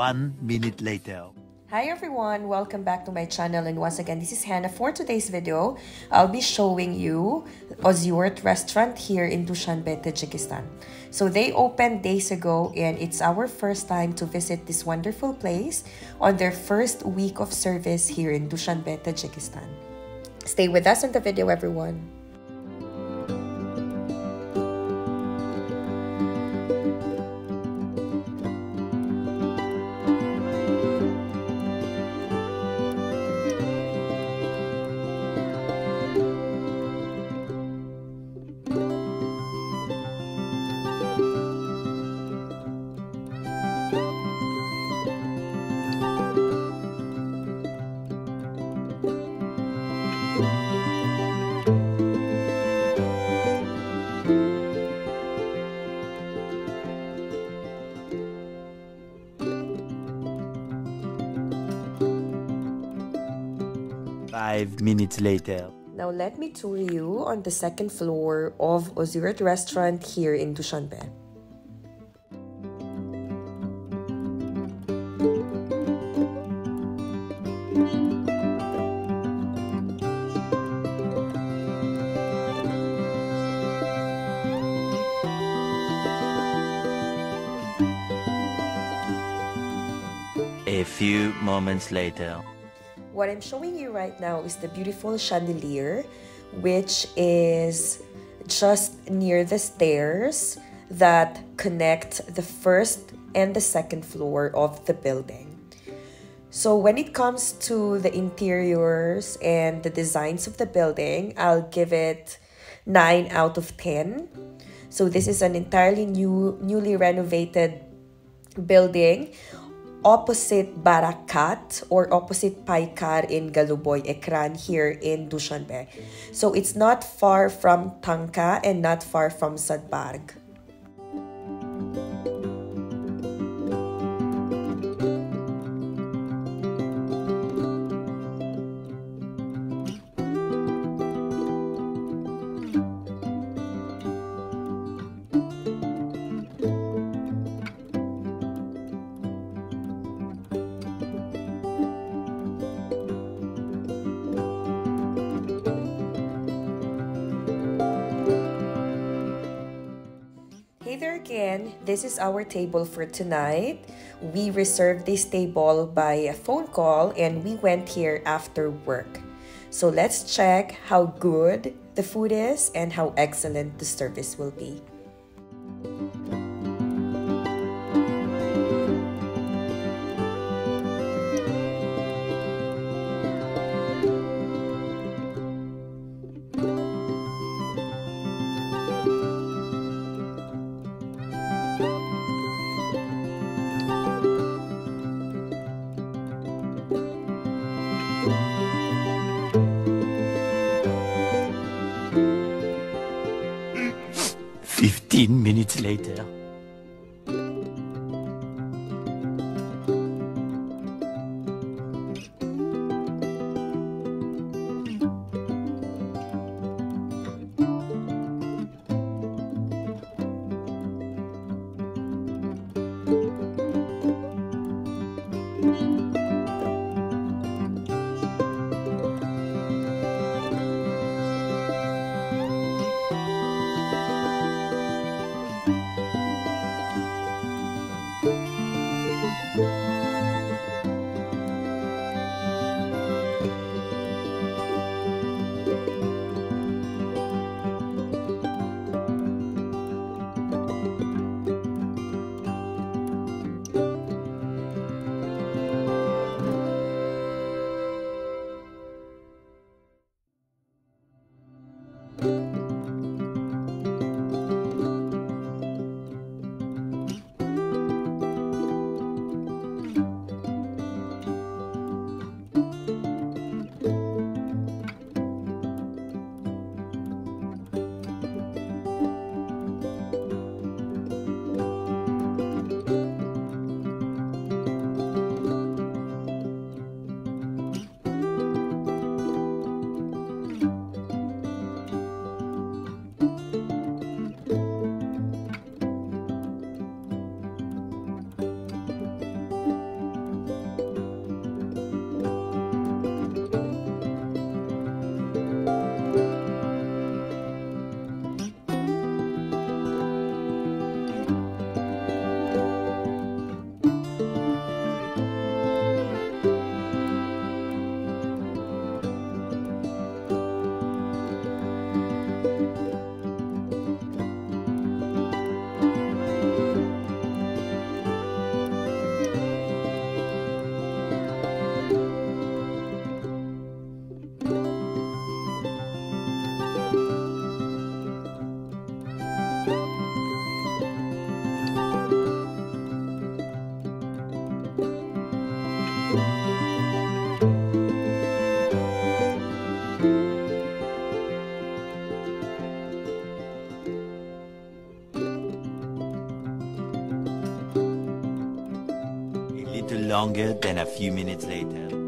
One minute later. Hi everyone, welcome back to my channel and once again this is Hannah for today's video. I'll be showing you Ozyurt restaurant here in Dushanbe, Tajikistan. So they opened days ago and it's our first time to visit this wonderful place on their first week of service here in Dushanbe, Tajikistan. Stay with us in the video everyone. Five minutes later. Now let me tour you on the second floor of Ozyurt restaurant here in Dushanbe. A few moments later. What I'm showing you right now is the beautiful chandelier, which is just near the stairs that connect the first and the second floor of the building. So when it comes to the interiors and the designs of the building, I'll give it 9 out of 10. So this is an entirely new newly renovated building opposite Barakat or opposite Paikar in Galuboy Ekran here in Dushanbe. So it's not far from Tanka and not far from Sadbarg. Hey there again, this is our table for tonight. We reserved this table by a phone call and we went here after work. So let's check how good the food is and how excellent the service will be. Later. Little longer than a few minutes later.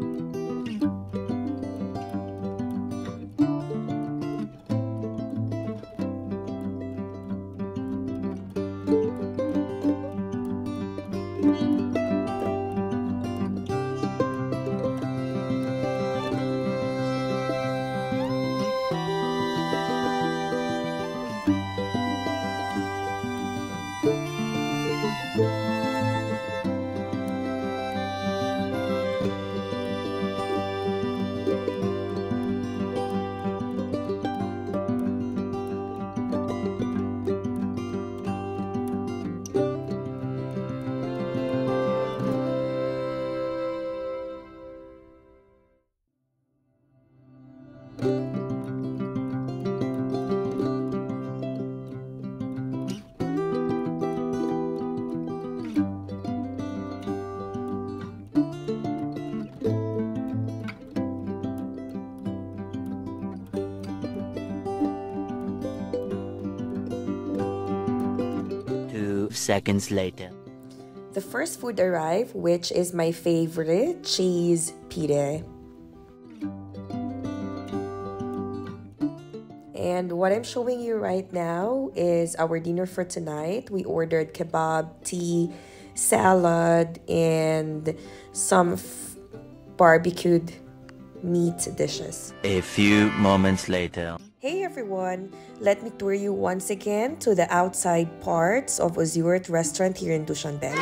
Seconds later. The first food arrived, which is my favorite cheese pide. And what I'm showing you right now is our dinner for tonight. We ordered kebab, tea, salad, and some barbecued meat dishes. A few moments later. Hey everyone! Let me tour you once again to the outside parts of Ozyurt restaurant here in Dushanbe.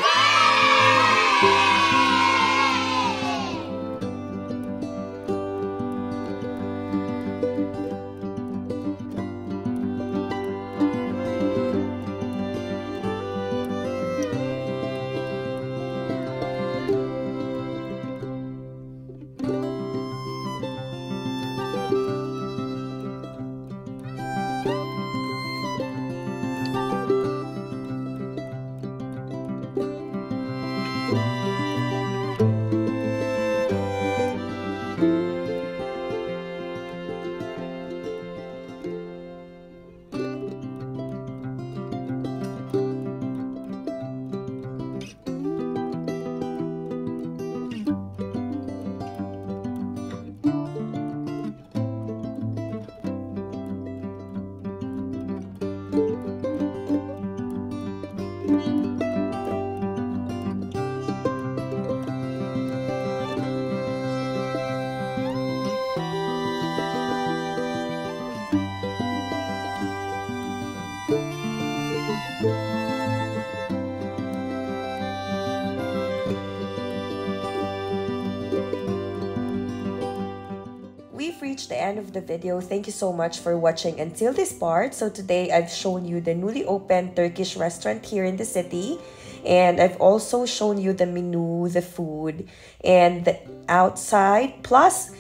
The end of the video. Thank you so much for watching until this part. So today I've shown you the newly opened Turkish restaurant here in the city. And I've also shown you the menu, the food, and the outside plus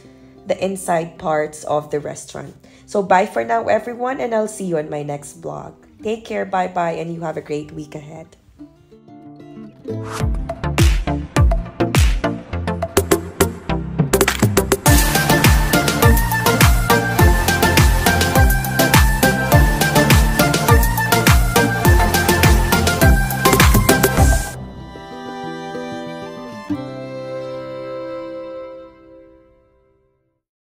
the inside parts of the restaurant. So bye for now everyone and I'll see you on my next vlog. Take care, bye bye, and you have a great week ahead.